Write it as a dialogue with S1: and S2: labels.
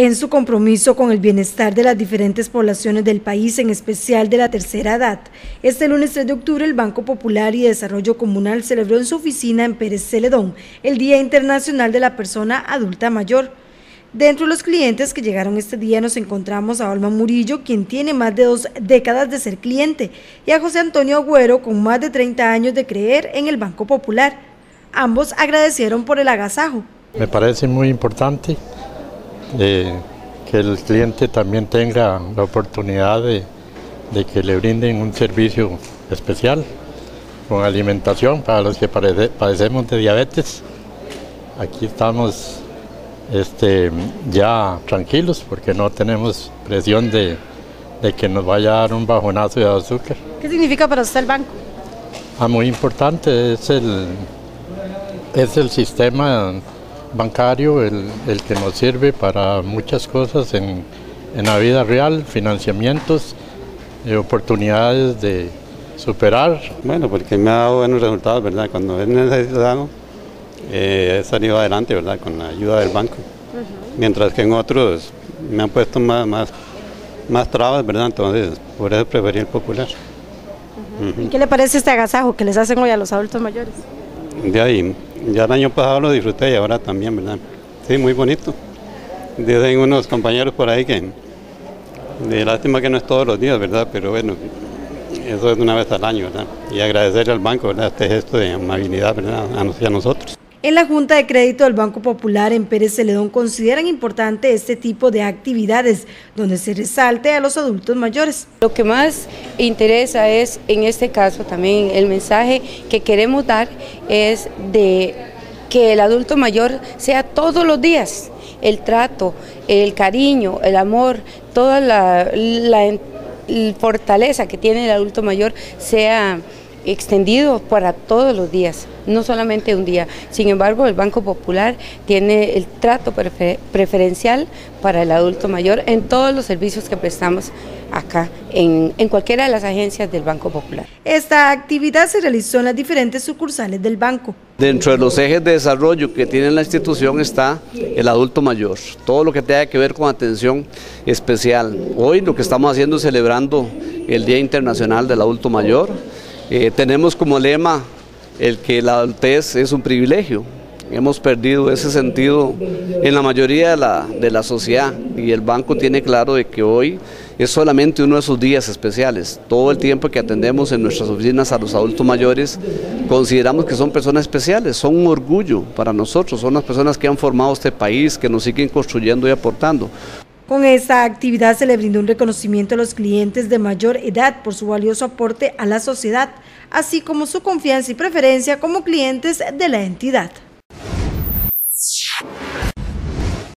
S1: En su compromiso con el bienestar de las diferentes poblaciones del país, en especial de la tercera edad, este lunes 3 de octubre el Banco Popular y Desarrollo Comunal celebró en su oficina en Pérez Celedón el Día Internacional de la Persona Adulta Mayor. Dentro de los clientes que llegaron este día nos encontramos a Olma Murillo, quien tiene más de dos décadas de ser cliente, y a José Antonio Agüero, con más de 30 años de creer en el Banco Popular. Ambos agradecieron por el agasajo.
S2: Me parece muy importante que el cliente también tenga la oportunidad de, que le brinden un servicio especial con alimentación para los que padecemos de diabetes. Aquí estamos este, ya tranquilos porque no tenemos presión de, que nos vaya a dar un bajonazo de azúcar.
S1: ¿Qué significa para usted el banco?
S2: Ah, muy importante, es el, es el sistema bancario el, que nos sirve para muchas cosas en, la vida real, financiamientos, y oportunidades de superar.
S3: Bueno, porque me ha dado buenos resultados, ¿verdad? Cuando es necesitado, eh, he salido adelante, ¿verdad? Con la ayuda del banco. Mientras que en otros me han puesto más, más, más trabas, ¿verdad? Entonces, por eso preferí el popular.
S1: ¿Y qué le parece este agasajo que les hacen hoy a los adultos mayores?
S3: De ahí, ya el año pasado lo disfruté y ahora también, ¿verdad? Sí, muy bonito. Dicen unos compañeros por ahí que, de lástima que no es todos los días, ¿verdad? Pero bueno, eso es una vez al año, ¿verdad? Y agradecerle al banco, ¿verdad? Este gesto de amabilidad, ¿verdad? A nosotros.
S1: En la Junta de Crédito del Banco Popular en Pérez Celedón consideran importante este tipo de actividades donde se resalte a los adultos mayores.
S4: Lo que más interesa es, en este caso también, el mensaje que queremos dar es de que el adulto mayor sea todos los días el trato, el cariño, el amor, toda la, la fortaleza que tiene el adulto mayor sea extendido para todos los días, no solamente un día. Sin embargo, el Banco Popular tiene el trato preferencial para el adulto mayor en todos los servicios que prestamos acá, en, en, cualquiera de las agencias del Banco Popular.
S1: Esta actividad se realizó en las diferentes sucursales del banco.
S5: Dentro de los ejes de desarrollo que tiene la institución está el adulto mayor, todo lo que tenga que ver con atención especial. Hoy lo que estamos haciendo es celebrando el Día Internacional del Adulto Mayor, eh, tenemos como lema el que la adultez es un privilegio. Hemos perdido ese sentido en la mayoría de la, de la sociedad y el banco tiene claro de que hoy es solamente uno de sus días especiales. Todo el tiempo que atendemos en nuestras oficinas a los adultos mayores, consideramos que son personas especiales, son un orgullo para nosotros, son las personas que han formado este país, que nos siguen construyendo y aportando.
S1: Con esta actividad se le brindó un reconocimiento a los clientes de mayor edad por su valioso aporte a la sociedad, así como su confianza y preferencia como clientes de la entidad.